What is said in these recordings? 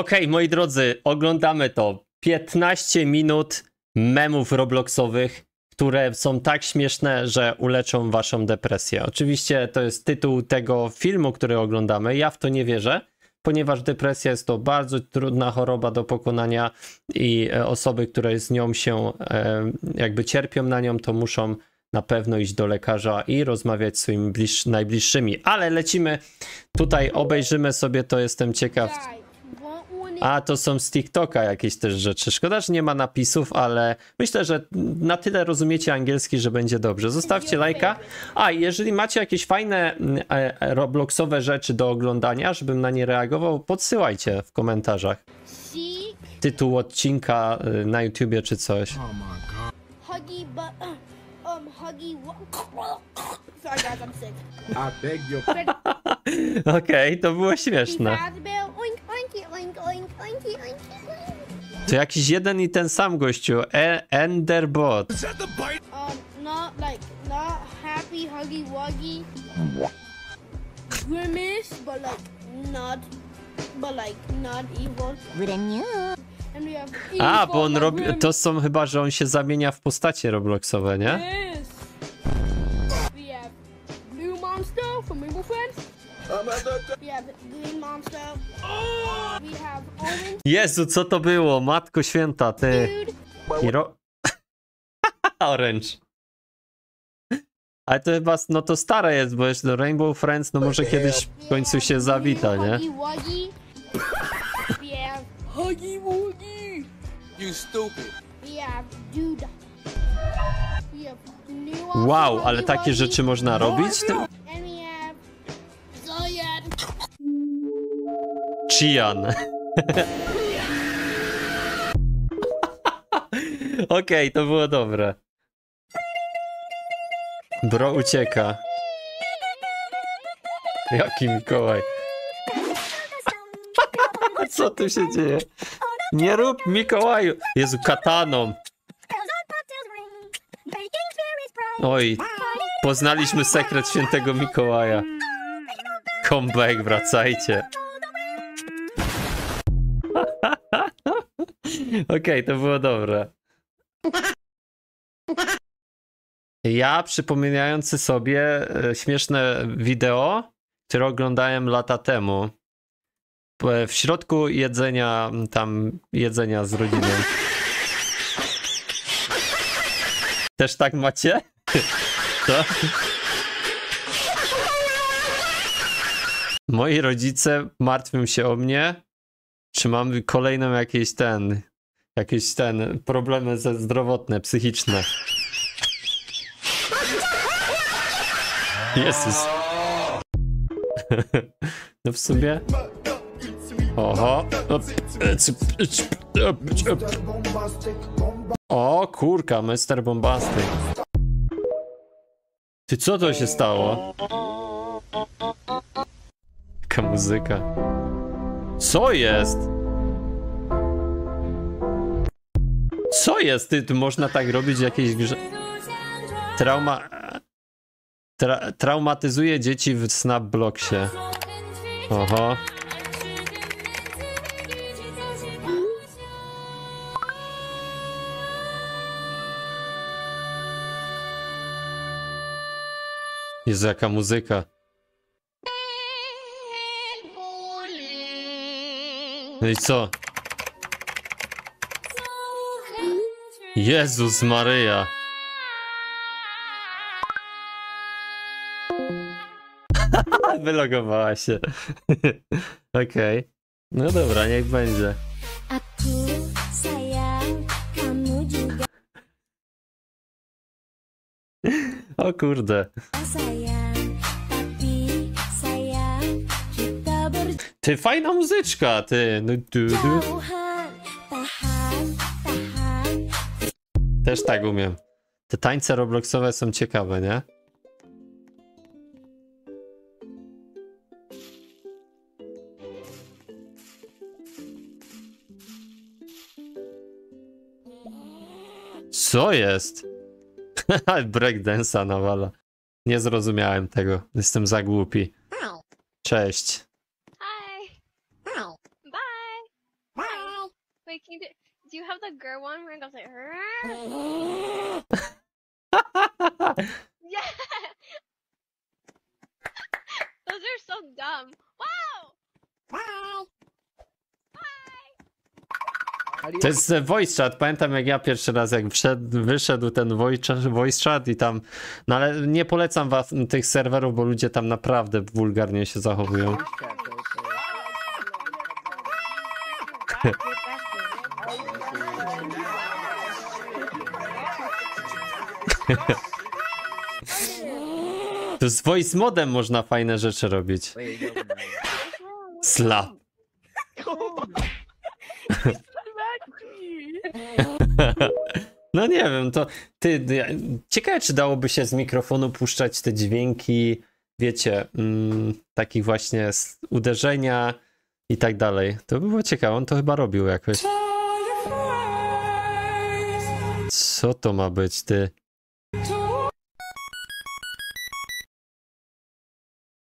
Okej, moi drodzy, oglądamy to. 15 minut memów Robloxowych, które są tak śmieszne, że uleczą waszą depresję. Oczywiście to jest tytuł tego filmu, który oglądamy. Ja w to nie wierzę, ponieważ depresja jest to bardzo trudna choroba do pokonania i e, osoby, które z nią się e, jakby cierpią na nią, to muszą na pewno iść do lekarza i rozmawiać z swoimi bliż, najbliższymi. Ale lecimy tutaj, obejrzymy sobie to, jestem ciekaw. A, to są z TikToka jakieś też rzeczy. Szkoda, że nie ma napisów, ale myślę, że na tyle rozumiecie angielski, że będzie dobrze. Zostawcie lajka. A, i jeżeli macie jakieś fajne mm, e, Robloxowe rzeczy do oglądania, żebym na nie reagował, podsyłajcie w komentarzach. Tytuł odcinka y, na YouTubie czy coś. huggy, but uh, um, huggy. Wa- Sorry, guys, I'm sick. I beg your Fred- Okej, to było śmieszne. To jakiś jeden i ten sam gościu. E Enderbot. Um, not like not happy, huggy, wuggy. Grimace, but like not, but like not evil. And we have A, bo on robi. To są chyba, że on się zamienia w postacie Robloxowe, nie? Jezu, co to było? Matko święta, ty. Dude. I ro... Orange. Ale to chyba, no to stare jest, bo jeszcze Rainbow Friends, no może kiedyś w końcu się zawita, nie? Huggy Wuggy. You stupid. We have Dude. We have New Wow, ale takie rzeczy można robić? Chian. Okej, to było dobre. Bro ucieka. Jaki Mikołaj? Co tu się dzieje? Nie rób Mikołaju! Jezu, kataną. Oj, poznaliśmy sekret świętego Mikołaja. Comeback, wracajcie. Okej, to było dobre. Ja przypominający sobie e, śmieszne wideo, które oglądałem lata temu. W środku jedzenia, tam jedzenia z rodziną. Też tak macie? Co? Moi rodzice martwią się o mnie, czy mam kolejną jakieś ten, jakieś ten, problemy ze zdrowotne, psychiczne. Jezus. No w sumie. Oho. O kurka, Mr. Bombastic. Ty co to się stało? Jaka muzyka. Co jest? Co jest? Ty, można tak robić w jakiejś grze? Trauma... Tra traumatyzuje dzieci w Snapblocksie. Oho. Jezu, jaka muzyka. No i co? Jezus Maryja. Wylogowała się. Okej. No dobra, niech będzie. O kurde. Ty, fajna muzyczka, ty. No, du, du. Też tak umiem. Te tańce Robloxowe są ciekawe, nie? Co jest? Breakdance'a nawala. Nie zrozumiałem tego. Jestem za głupi. Cześć. Hi. Bye. Wait, can you do? Do you have the girl one? Yeah. Those are so dumb. Wow. Bye. To jest e, voice chat. Pamiętam jak ja pierwszy raz jak wszedł, wyszedł ten voice chat, voice chat i tam. No ale nie polecam was tych serwerów, bo ludzie tam naprawdę wulgarnie się zachowują. To z voice modem można fajne rzeczy robić. Slap. No nie wiem, to ty, ja- ciekawe czy dałoby się z mikrofonu puszczać te dźwięki, wiecie, mm, takich właśnie uderzenia i tak dalej. To by było ciekawe, on to chyba robił jakoś. Co to ma być, ty?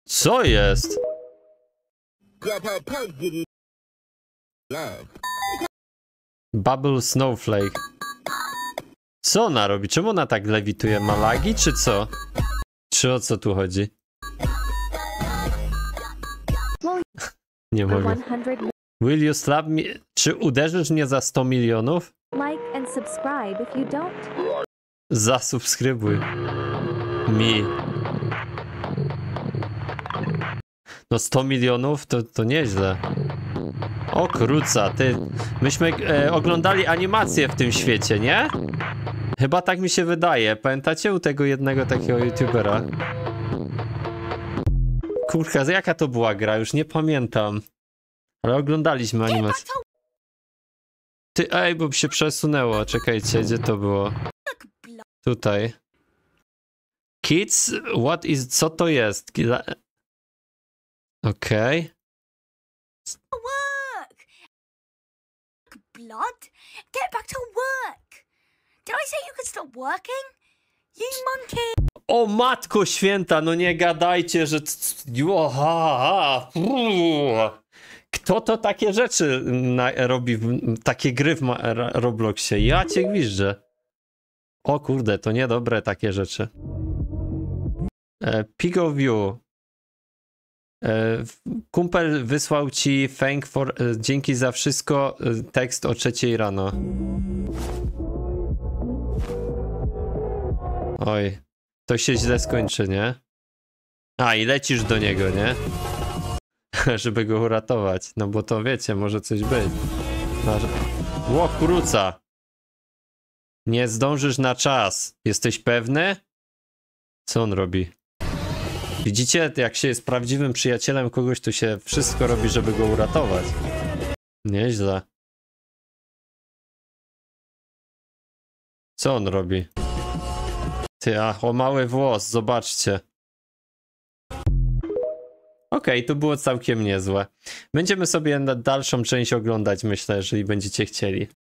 Co jest? Bubble Snowflake. Co ona robi? Czemu ona tak lewituje? Ma lagi, czy co? Czy o co tu chodzi? Nie mogę. 100 Will you slap me? Czy uderzysz mnie za 100 milionów? like and subscribe if you don't. Zasubskrybuj. Mi. No 100 milionów to, to nieźle. O kruca, ty. Myśmy e, oglądali animacje w tym świecie, nie? Chyba tak mi się wydaje. Pamiętacie u tego jednego takiego youtubera? Kurka, jaka to była gra? Już nie pamiętam. Ale oglądaliśmy animację. Ty, ej, bo się przesunęło. Czekajcie, gdzie to było? Tutaj. Kids, what is, co to jest? Okej. work. Blood? Get back to work. Did I say you could stop working? You monkey. O matko święta, no nie gadajcie, że... c- c- jo, ha, ha, fu. Kto to takie rzeczy robi, takie gry w Robloxie? Ja cię gwiżdżę. O kurde, to niedobre takie rzeczy. E, Pigo View. E, kumpel wysłał ci thank for, e, dzięki za wszystko, tekst o trzeciej rano. Oj, to się źle skończy, nie? A, i lecisz do niego, nie? Żeby go uratować. No bo to wiecie, może coś być. Ło, kruca! Nie zdążysz na czas. Jesteś pewny? Co on robi? Widzicie, jak się jest prawdziwym przyjacielem kogoś, to się wszystko robi, żeby go uratować. Nieźle. Co on robi? Ty, ach, o mały włos, zobaczcie. Okej, to było całkiem niezłe. Będziemy sobie dalszą część oglądać, myślę, jeżeli będziecie chcieli.